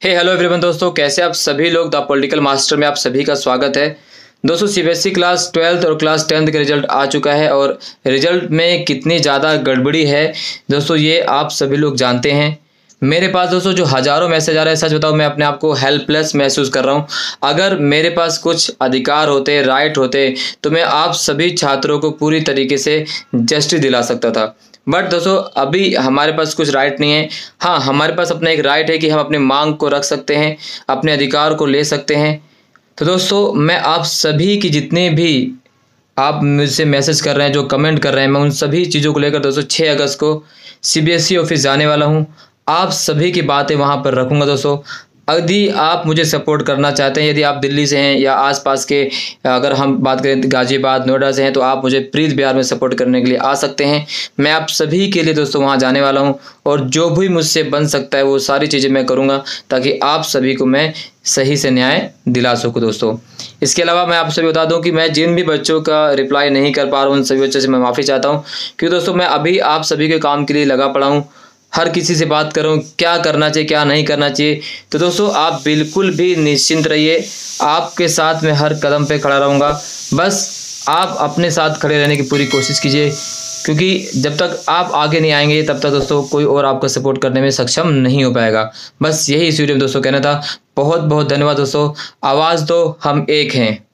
हे hello everyone दोस्तों, कैसे आप सभी लोग? द पॉलिटिकल मास्टर में आप सभी का स्वागत है। दोस्तों सीबीएसई क्लास ट्वेल्थ और क्लास टेंथ का रिज़ल्ट आ चुका है और रिज़ल्ट में कितनी ज़्यादा गड़बड़ी है? दोस्तों, ये आप सभी लोग जानते हैं। मेरे पास दोस्तों जो हज़ारों मैसेज आ रहे हैं, सच बताओ मैं अपने आप को हेल्पलेस महसूस कर रहा हूँ। अगर मेरे पास कुछ अधिकार होते राइट होते तो मैं आप सभी छात्रों को पूरी तरीके से जस्टिस दिला सकता था। बट दोस्तों, अभी हमारे पास कुछ राइट नहीं है। हाँ हमारे पास अपना एक राइट है कि हम अपनी मांग को रख सकते हैं, अपने अधिकार को ले सकते हैं। तो दोस्तों, मैं आप सभी की जितने भी आप मुझसे मैसेज कर रहे हैं, जो कमेंट कर रहे हैं, मैं उन सभी चीज़ों को लेकर दोस्तों छः अगस्त को सीबीएसई ऑफ़िस जाने वाला हूँ। आप सभी की बातें वहाँ पर रखूँगा दोस्तों। यदि आप मुझे सपोर्ट करना चाहते हैं, यदि आप दिल्ली से हैं या आसपास के, अगर हम बात करें गाजियाबाद, नोएडा से हैं तो आप मुझे प्रीत बिहार में सपोर्ट करने के लिए आ सकते हैं। मैं आप सभी के लिए दोस्तों वहाँ जाने वाला हूँ और जो भी मुझसे बन सकता है वो सारी चीज़ें मैं करूँगा ताकि आप सभी को मैं सही से न्याय दिला सकूँ दोस्तों। इसके अलावा मैं आप सभी बता दूँ कि मैं जिन भी बच्चों का रिप्लाई नहीं कर पा रहा हूँ, उन सभी बच्चों से मैं माफ़ी चाहता हूँ। क्योंकि दोस्तों, मैं अभी आप सभी के काम के लिए लगा पड़ा हूँ। हर किसी से बात करूँ, क्या करना चाहिए, क्या नहीं करना चाहिए। तो दोस्तों, आप बिल्कुल भी निश्चिंत रहिए। आपके साथ मैं हर कदम पे खड़ा रहूँगा। बस आप अपने साथ खड़े रहने की पूरी कोशिश कीजिए, क्योंकि जब तक आप आगे नहीं आएँगे, तब तक दोस्तों कोई और आपका सपोर्ट करने में सक्षम नहीं हो पाएगा। बस यही इस वीडियो में दोस्तों कहना था। बहुत बहुत धन्यवाद दोस्तों। आवाज़ तो हम एक हैं।